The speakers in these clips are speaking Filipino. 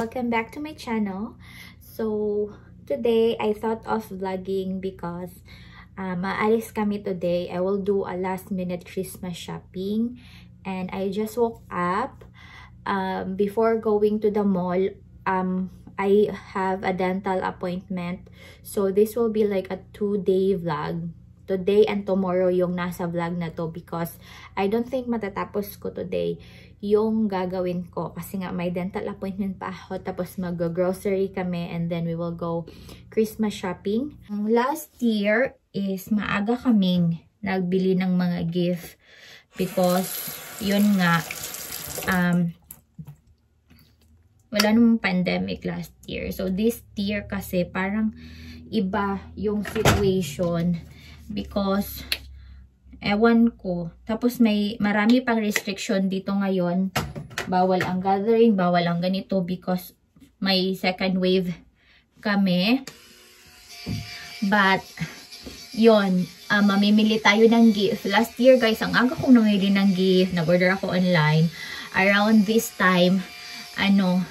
Welcome back to my channel. So, today I thought of vlogging because uh, maalis kami today. I will do a last minute Christmas shopping. And I just woke up. Um, before going to the mall, um, I have a dental appointment. So, this will be like a two-day vlog today and tomorrow yung nasa vlog na to because I don't think matatapos ko today yung gagawin ko kasi nga may dental appointment pa ako tapos mag-grocery kami and then we will go Christmas shopping. Last year is maaga kaming nagbili ng mga gift because yun nga um, wala namang pandemic last year. So this year kasi parang iba yung situation because ewan ko. Tapos may marami pang restriction dito ngayon. Bawal ang gathering, bawal ang ganito because may second wave kami. But, yon uh, mamimili tayo ng gift. Last year guys, ang aga kong namili ng gift. Nag-order ako online. Around this time, ano,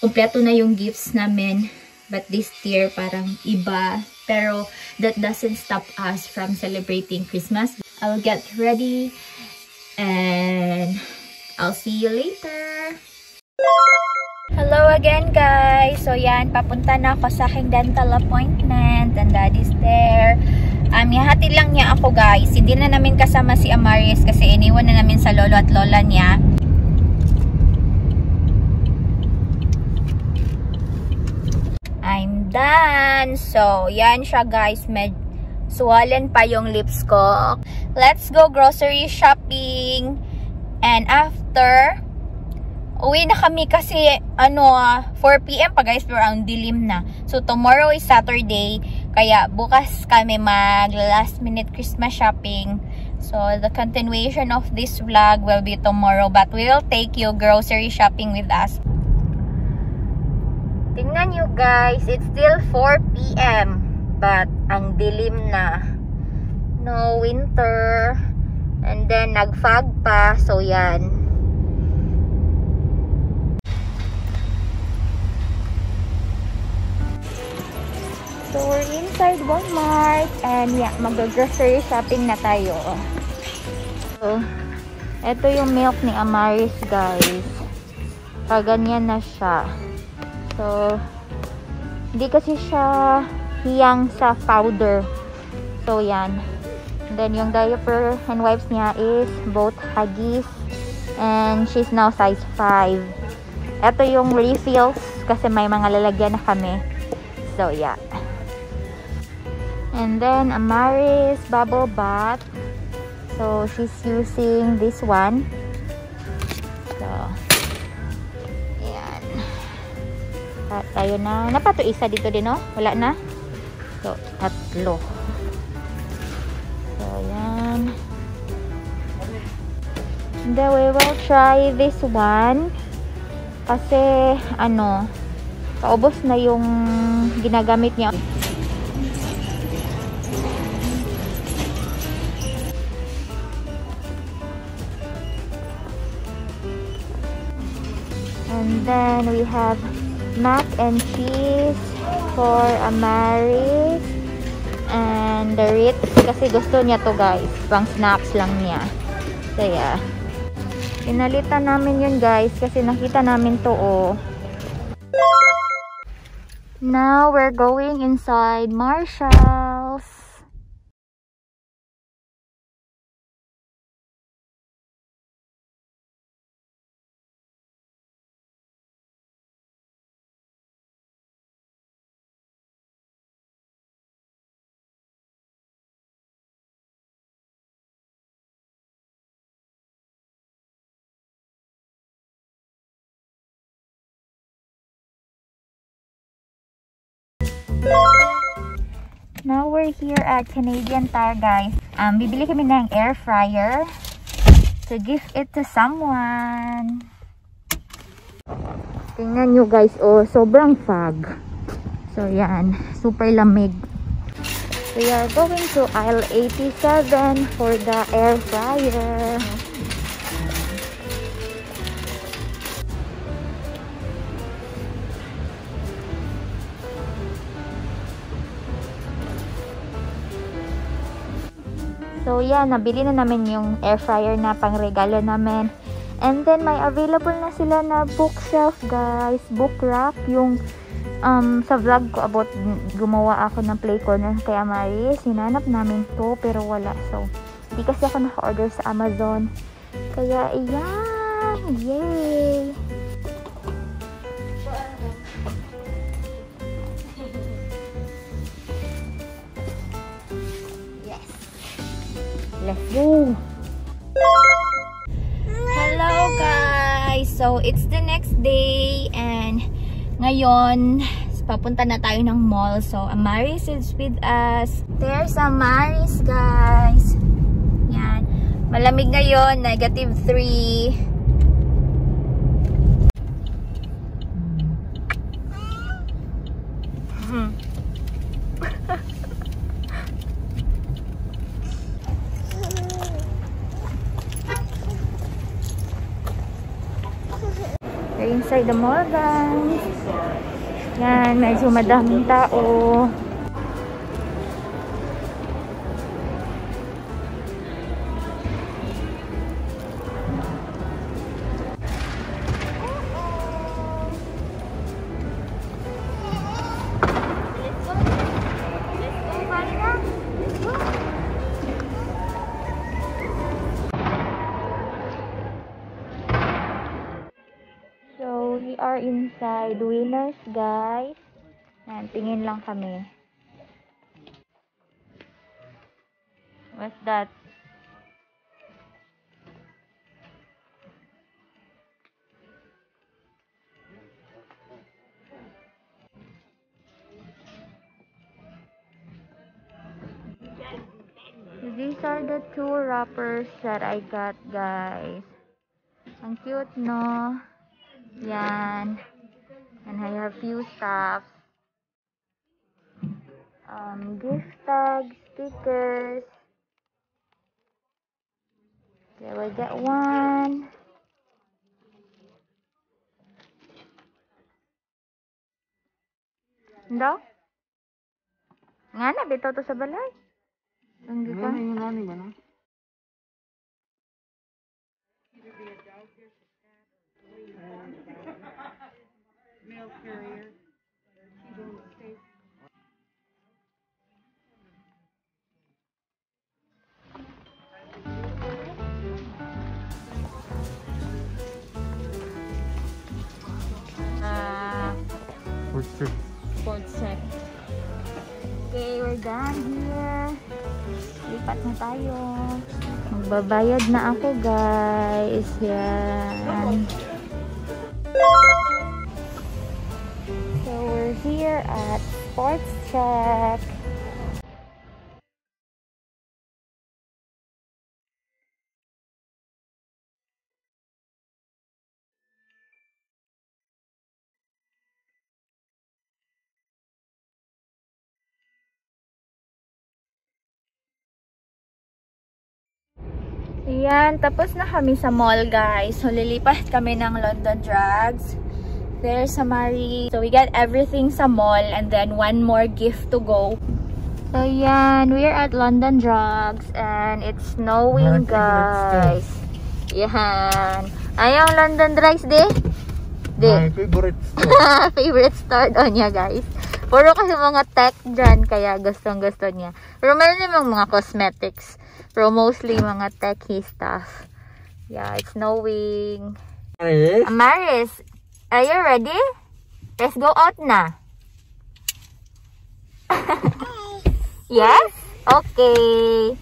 kumpleto na yung gifts namin. But this year, parang iba pero that doesn't stop us from celebrating Christmas. I'll get ready and I'll see you later. Hello again guys! So yan, papunta na ako sa aking dental appointment and dad is there. Um, ihatid lang niya ako guys. Hindi na namin kasama si Amaris kasi iniwan na namin sa lolo at lola niya. I'm done. So, yan siya guys. Med swollen pa yung lips ko. Let's go grocery shopping. And after, uwi na kami kasi ano, 4pm pa guys, pero ang dilim na. So, tomorrow is Saturday. Kaya bukas kami mag last minute Christmas shopping. So, the continuation of this vlog will be tomorrow. But we will take you grocery shopping with us. Tingnan nyo guys, it's still 4 p.m. But, ang dilim na. No winter. And then, nag-fog pa. So, yan. So, we're inside Walmart. And, yeah, mag-grocery shopping na tayo. So, ito yung milk ni Amaris, guys. Kaganyan na siya. So, hindi kasi siya hiyang sa powder. So, yan. Then, yung diaper and wipes niya is both Huggies. And she's now size 5. Ito yung refills kasi may mga lalagyan na kami. So, yeah. And then, Amaris Bubble Bath. So, she's using this one. So, At tayo na. Napato isa dito din, no? Wala na? So, tatlo. So, yan. And we will try this one. Kasi, ano, paubos na yung ginagamit niya. And then we have mac and cheese for Amaris and the Ritz kasi gusto niya to guys. Pang snacks lang niya. So yeah. Pinalitan namin yun guys kasi nakita namin to oh. Now we're going inside Marshall's Now we're here at Canadian Tire guys. Um, bibili kami ng air fryer to give it to someone. Tingnan nyo guys, oh, sobrang fog. So yan, super lamig. We are going to aisle 87 for the air fryer. So, yeah, nabili na namin yung air fryer na pang regalo namin. And then, may available na sila na bookshelf, guys. Book rack. Yung um, sa vlog ko about gumawa ako ng play corner kay Amaris. Sinanap namin to, pero wala. So, hindi kasi ako naka-order sa Amazon. Kaya, iyan! Yay! Go! Hello guys! So, it's the next day and ngayon, papunta na tayo ng mall. So, Amaris is with us. There's Amaris guys. Yan. Malamig ngayon, negative 3. The mall, guys. Yan, medyo madaming tao. Are inside Winners, guys. Yan, tingin lang kami. What's that? These are the two wrappers that I got, guys. Ang cute, no? Yan. And I have few stuff. Um, gift tags, stickers. Okay, we get one. Ndo? Nga na, bitaw to sa balay. Ang gikan. ba na? Ah, Sports trip. sports set. Okay, we're done here. Lipat na tayo. Magbabayad na ako, guys. Yan. So, here at Sports Check. Ayan, tapos na kami sa mall, guys. So, lilipat kami ng London Drugs. There's Samari. So, we got everything sa mall and then one more gift to go. So, yan. We are at London Drugs and it's snowing, guys. Yan. Ayaw London Drugs, di? Di. My favorite store. favorite store daw niya, guys. Puro kasi mga tech dyan, kaya gustong-gusto niya. Pero meron namang mga cosmetics. Pero mostly mga techy stuff. Yeah, it's snowing. Aris? Amaris, are you ready? Let's go out na. yes? Okay.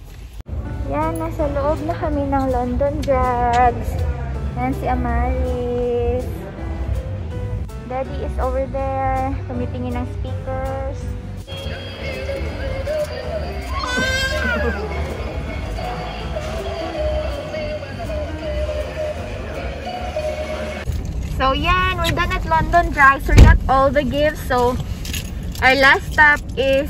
Yan, nasa loob na kami ng London Drugs. Yan si Amaris. Daddy is over there. Tumitingin ng speakers. So, yan. We're done at London Drugs. We got all the gifts. So, our last stop is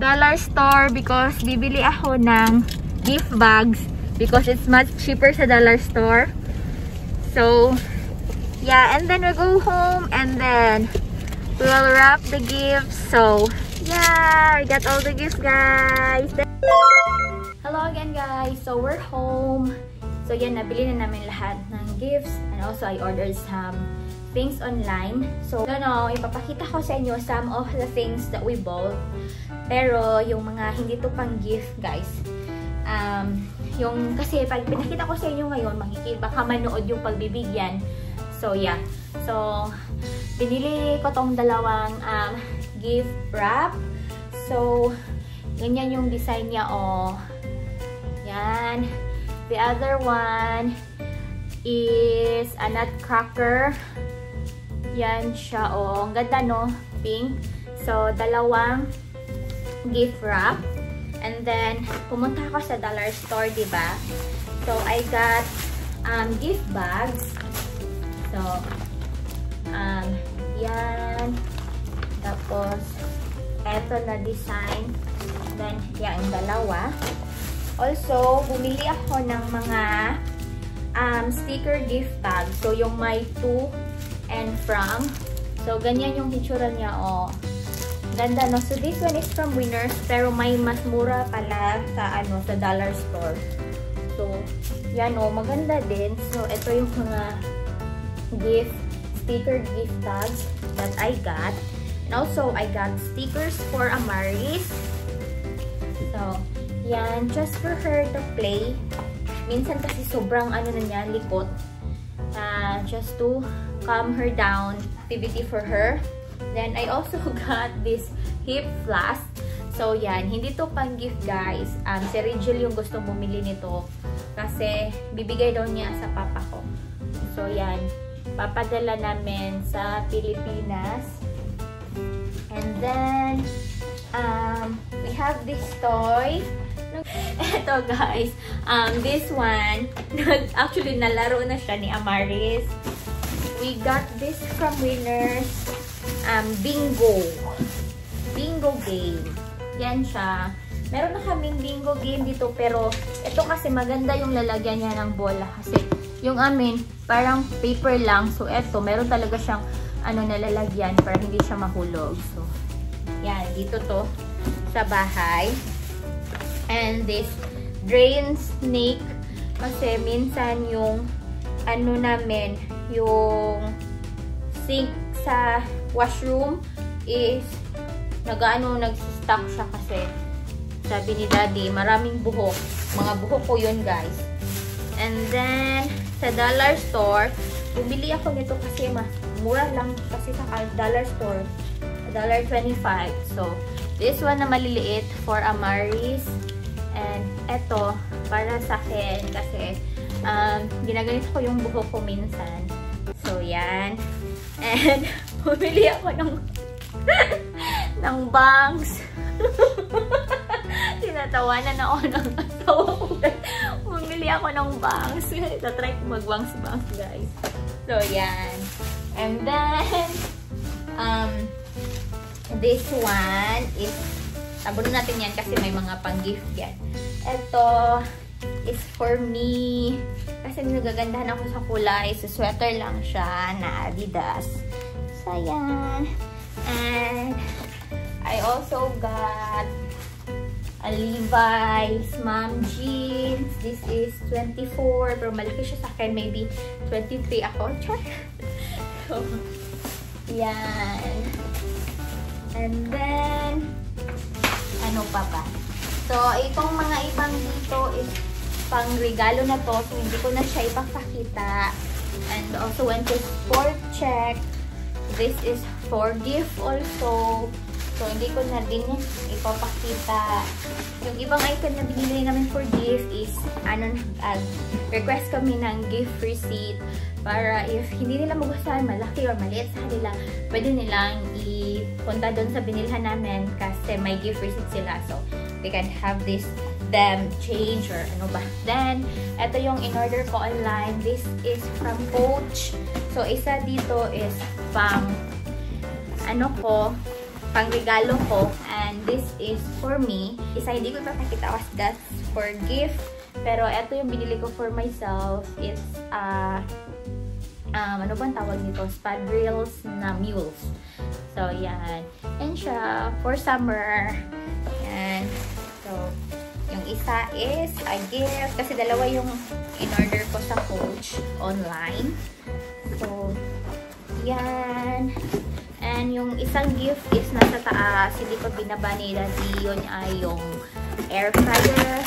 Dollar Store because bibili ako ng gift bags because it's much cheaper sa Dollar Store. So, yeah. And then we go home and then we'll wrap the gifts. So, yeah. We got all the gifts, guys. Hello again guys! So we're home. So yan, nabili na namin lahat ng gifts and also I ordered some things online. So, no, ipapakita ko sa inyo some of the things that we bought. Pero, yung mga hindi to pang gift, guys. Um, yung, kasi pag pinakita ko sa inyo ngayon, makikita, baka manood yung pagbibigyan. So, yeah. So, binili ko tong dalawang um, gift wrap. So, ganyan yung design niya, oh. Yan. The other one is a nutcracker. Yan siya, oh. Ang ganda, no? Pink. So, dalawang gift wrap. And then, pumunta ako sa dollar store, di ba? So, I got um, gift bags. So, um, yan. Tapos, eto na design. Then, yan, dalawa. Also, bumili ako ng mga um, sticker gift bag. So, yung may to and from. So, ganyan yung hitsura niya, oh. Ganda, no? So, this one is from Winners, pero may mas mura pala sa, ano, sa dollar store. So, yan, oh, maganda din. So, ito yung mga gift, sticker gift tags that I got. And also, I got stickers for Amaris. So, yan, just for her to play. Minsan kasi sobrang ano na niya, likot. Uh, just to calm her down. Activity for her. Then, I also got this hip flask. So, yan. Hindi to pang gift, guys. Um, si Rigel yung gustong bumili nito. Kasi, bibigay daw niya sa papa ko. So, yan. Papadala namin sa Pilipinas. And then, um, we have this toy. Ito guys, um, this one, actually nalaro na siya ni Amaris. We got this from Winners, um, Bingo. Bingo game. Yan siya. Meron na kaming bingo game dito, pero ito kasi maganda yung lalagyan niya ng bola. Kasi yung amin, parang paper lang. So, ito, meron talaga siyang ano, nalalagyan para hindi siya mahulog. So, yan, dito to sa bahay. And this drain snake kasi minsan yung ano namin, yung sink sa washroom is nag-ano, nag-stuck siya kasi sabi ni daddy, maraming buhok. Mga buhok ko yun guys. And then, sa dollar store, bumili ako nito kasi mas mura lang kasi sa dollar store. $1.25. So, this one na maliliit for Amaris. Eto, para sa akin kasi um, ginaganito ko yung buhok ko minsan. So, yan. And, bumili ako ng ng bangs. Tinatawanan ako ng asawa ko. Bumili ako ng bangs. Tatry ko mag-bangs-bangs, guys. So, yan. And then, um, this one is, tabunin natin yan kasi may mga pang-gift yan. Ito is for me. Kasi nagagandahan ako sa kulay. So, sweater lang siya na Adidas. So, yan. And, I also got a Levi's mom jeans. This is 24. Pero malaki siya sa akin. Maybe 23 ako. Char! so, yan. And then, ano pa ba? So, itong mga ibang dito is pang regalo na to. So, hindi ko na siya ipapakita. And also went to sport check. This is for gift also. So, hindi ko na din ipapakita. Yung ibang item na binili namin for gift is, ano, uh, request kami ng gift receipt para if hindi nila magustuhan, malaki or maliit sa kanila, pwede nilang ipunta doon sa binilhan namin kasi may gift receipt sila. So, they can have this them change or ano ba. Then, ito yung in-order ko online. This is from Coach. So, isa dito is pang ano ko, pang regalo ko. And this is for me. Isa hindi ko papakita was that's for gift. Pero ito yung binili ko for myself. It's, uh, um, ano bang tawag nito? Spadrilles na mules. So, yan. Yan siya for summer. Yan. So, yung isa is a gift. Kasi dalawa yung in-order ko sa Coach online. So, yan. And yung isang gift is nasa taas. Hindi pa binaba ni Daddy. Yun ay yung air fryer.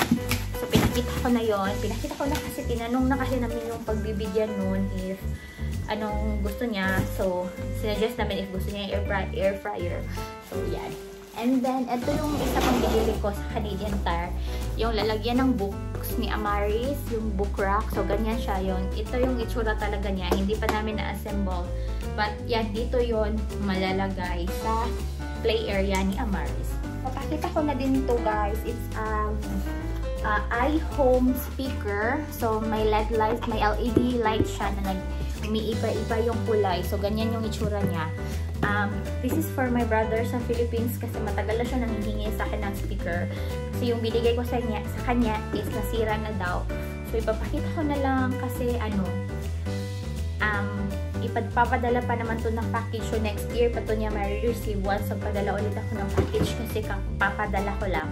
So, pinakita ko na yon Pinakita ko na kasi, tinanong na kasi namin yung pagbibigyan nun if anong gusto niya. So, sinuggest namin if gusto niya yung air, air fryer. So, yan. And then, ito yung isa pang binili ko sa Canadian Tire. Yung lalagyan ng books ni Amaris, yung book rack. So, ganyan siya yon Ito yung itsura talaga niya. Hindi pa namin na-assemble. But, yan, dito yon malalagay sa play area ni Amaris. Papakita ko na din to guys. It's um, uh, iHome speaker. So, may LED light, may LED light siya na nag umiiba-iba yung kulay. So, ganyan yung itsura niya. Um, this is for my brother sa Philippines kasi matagal na siya nanghihingi sa akin ng speaker. Kasi yung binigay ko sa kanya, sa kanya is nasira na daw. So, ipapakita ko na lang kasi ano, um, ipapadala pa naman to ng package. So, next year pa to niya ma-receive once magpadala ulit ako ng package kasi papadala ko lang.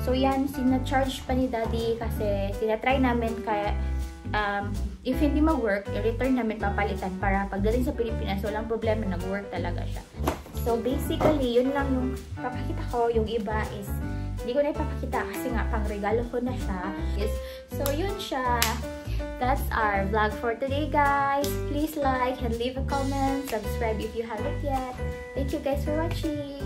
So, yan, sina-charge pa ni daddy kasi sinatry namin kaya um, if hindi mag-work, i-return namin papalitan para pagdating sa Pilipinas, walang problema, nag-work talaga siya. So, basically, yun lang yung papakita ko. Yung iba is, hindi ko na ipapakita kasi nga, pang regalo ko na siya. Yes. So, yun siya. That's our vlog for today, guys. Please like and leave a comment. Subscribe if you haven't yet. Thank you guys for watching.